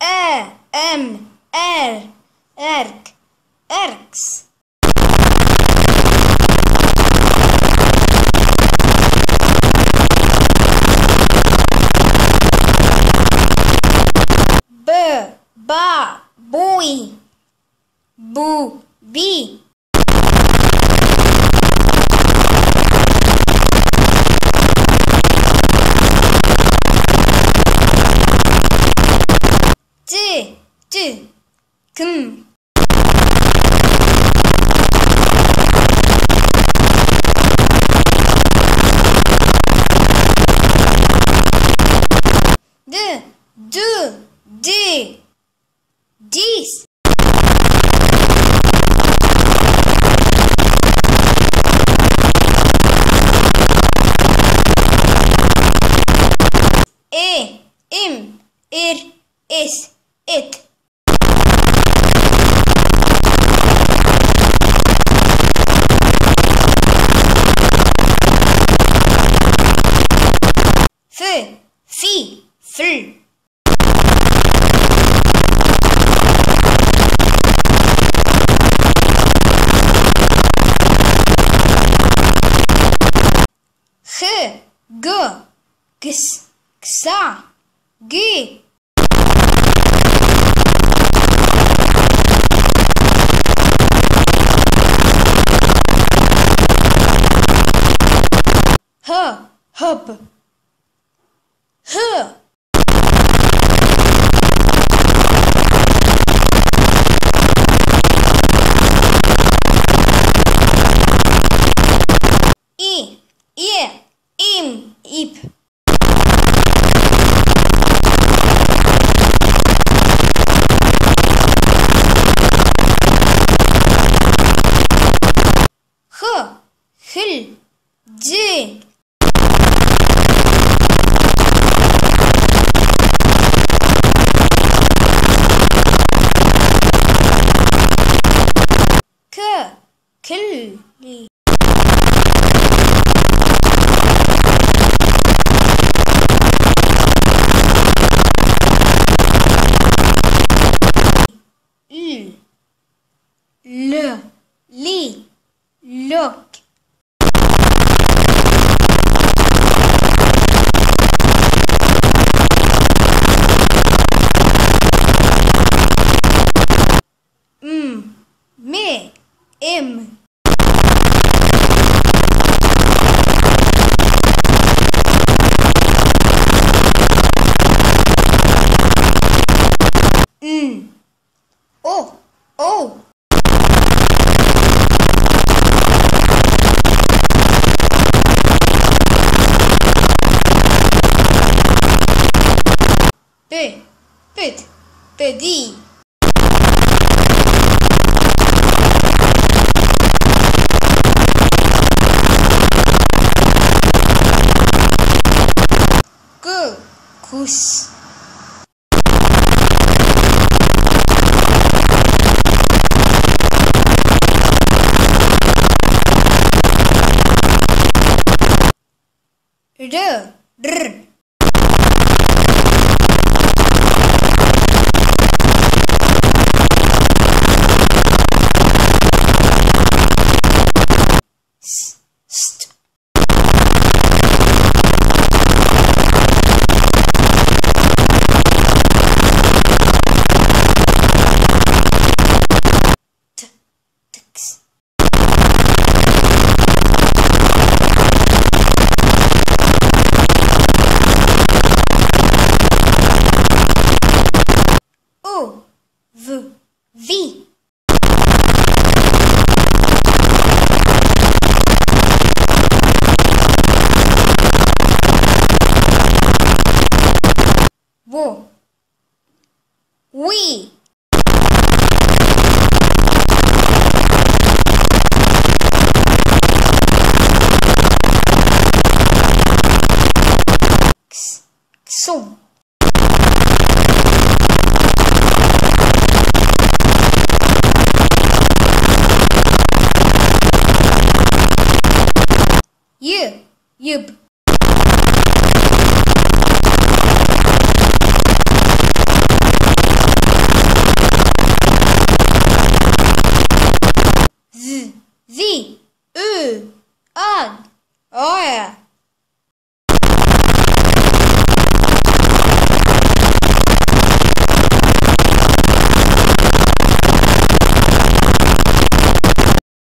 Ä, M, R, Erk, Erks. B, Ba, Bui, Bu, Bi. D, D, Dis. E, im, ir, is, it. F. H, G, Gs, Gsa, G. H, hub, H. le, les, loc. M, m. P, pit, pedi. We. X, xum. Y, yub.